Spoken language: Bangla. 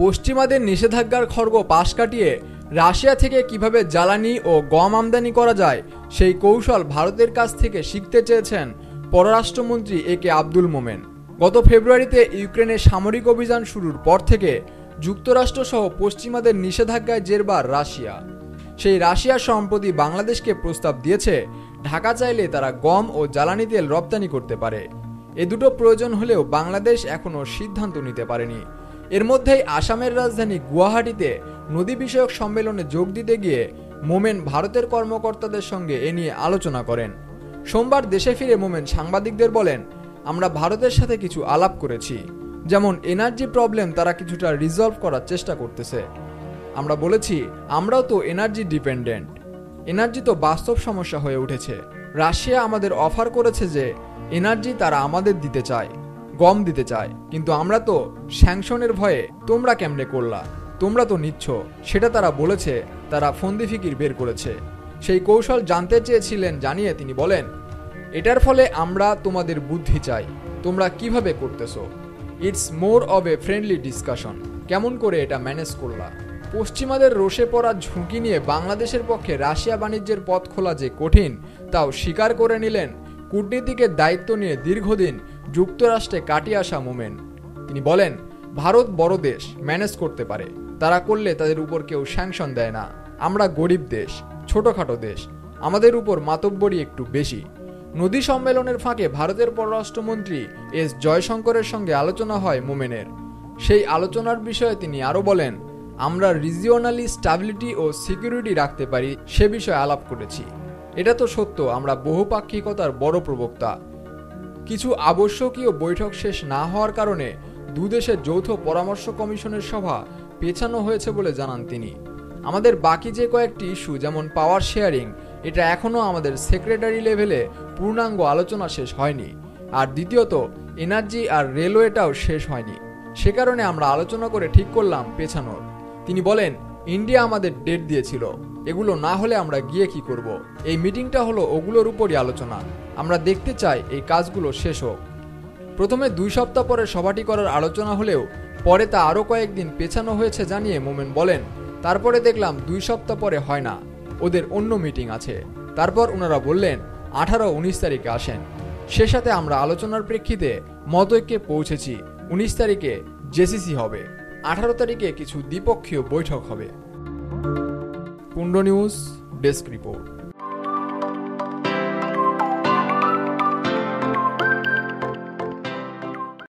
পশ্চিমাদের নিষেধাজ্ঞার খর্গ পাশ কাটিয়ে রাশিয়া থেকে কীভাবে জ্বালানি ও গম আমদানি করা যায়, সেই কৌশল ভারতের কাছ থেকে শিখতে চেয়েছেন পররাষ্ট্রমন্ত্রী এ কে আব্দুল মোমেন। গত ফেব্রুয়ারিতে ইউক্রেনে সামরিক অভিযান শুরুর পর থেকে যুক্তরাষ্ট্রসহ পশ্চিমাদের নিষেধাজ্ঞায় জেরবার রাশিয়া। সেই রাশিয়া সম্প্রতি বাংলাদেশকে প্রস্তাব দিয়েছে, ঢাকা চাইলে তারা গম ও জ্বালানি তেল রপ্তানি করতে পারে। এ দুটো প্রয়োজন হলেও বাংলাদেশ এখনও সিদ্ধান্ত নিতে পারেনি। এর মধ্যেই আসামের রাজধানী গুয়াহাটিতে নদী বিষয়ক সম্মেলনে যোগ দিতে গিয়ে মোমেন ভারতের কর্মকর্তাদের সঙ্গে এ নিয়ে আলোচনা করেন। সোমবার দেশে ফিরে মোমেন সাংবাদিকদের বলেন, আমরা ভারতের সাথে কিছু আলাপ করেছি। যেমন এনার্জি প্রবলেম তারা কিছুটা রিজলভ করার চেষ্টা করতেছে। আমরা বলেছি, আমরাও তো এনার্জি ডিপেন্ডেন্ট। এনার্জি তো বাস্তব সমস্যা হয়ে উঠেছে। রাশিয়া আমাদের অফার করেছে যে এনার্জি তারা আমাদের দিতে চায়। গম দিতে চায়। কিন্তু আমরা তো স্যাংশনের ভয়ে তোমরা কেমনে করলা? তোমরা তো নিচ্ছ। সেটা তারা বলেছে, তারা ফন্দি ফিকির বের করেছে। সেই কৌশল জানতে চেয়েছিলেন জানিয়ে তিনি বলেন, এটার ফলে আমরা তোমাদের বুদ্ধি চাই। তোমরা কীভাবে করতেছো? It's more of a friendly discussion কেমন করে এটা ম্যানেজ করলা? পশ্চিমাদের রোষে পড়ার ঝুঁকি নিয়ে বাংলাদেশের পক্ষে রাশিয়া বাণিজ্যের পথ খোলা যে কঠিন, তাও স্বীকার করে নিলেন কূটনীতিকের দায়িত্ব নিয়ে দীর্ঘদিন যুক্তরাষ্ট্রে কাটিয়ে আসা মোমেন। তিনি বলেন, ভারত বড় দেশ, ম্যানেজ করতে পারে। তারা করলে তাদের উপর কেউ স্যাংশন দেয় না। আমরা গরিব দেশ, ছোটখাটো দেশ। আমাদের উপর মাতব্বরই একটু বেশি। নদী সম্মেলনের ফাঁকে ভারতের পররাষ্ট্রমন্ত্রী এস জয়শঙ্করের সঙ্গে আলোচনা হয় মোমেনের। সেই আলোচনার বিষয়ে তিনি আরও বলেন, আমরা রিজিওনালি স্টাবিলিটি ও সিকিউরিটি রাখতে পারি, সে বিষয়ে আলাপ করেছি। এটা তো সত্য, আমরা বহুপাক্ষিকতার বড় প্রবক্তা। কিছু আবশ্যকীয় বৈঠক শেষ না হওয়ার কারণে দুদেশের যৌথ পরামর্শ কমিশনের সভা পেছানো হয়েছে বলে জানান তিনি। আমাদের বাকি যে কয়েকটি ইস্যু, যেমন পাওয়ার শেয়ারিং, এটা এখনও আমাদের সেক্রেটারি লেভেলে পূর্ণাঙ্গ আলোচনা শেষ হয়নি। আর দ্বিতীয়ত, এনার্জি আর রেলওয়েটাও শেষ হয়নি। সে কারণে আমরা আলোচনা করে ঠিক করলাম পেছানোর। তিনি বলেন, ইন্ডিয়া আমাদের ডেট দিয়েছিল। এগুলো না হলে আমরা গিয়ে কি করব? এই মিটিংটা হলো ওগুলোর উপরই আলোচনা। আমরা দেখতে চাই এই কাজগুলো শেষ হোক। প্রথমে দুই সপ্তাহ পরে সভাটি করার আলোচনা হলেও পরে তা আরও কয়েকদিন পেছানো হয়েছে জানিয়ে মোমেন বলেন, তারপরে দেখলাম দুই সপ্তাহ পরে হয় না, ওদের অন্য মিটিং আছে। তারপর ওনারা বললেন, আঠারো উনিশ তারিখে আসেন। সে সাথে আমরা আলোচনার প্রেক্ষিতে মতৈক্যে পৌঁছেছি, উনিশ তারিখে জেসিসি হবে, আঠারো তারিখে কিছু দ্বিপক্ষীয় বৈঠক হবে। পুণ্ড নিউজ, ডেস্ক রিপোর্ট।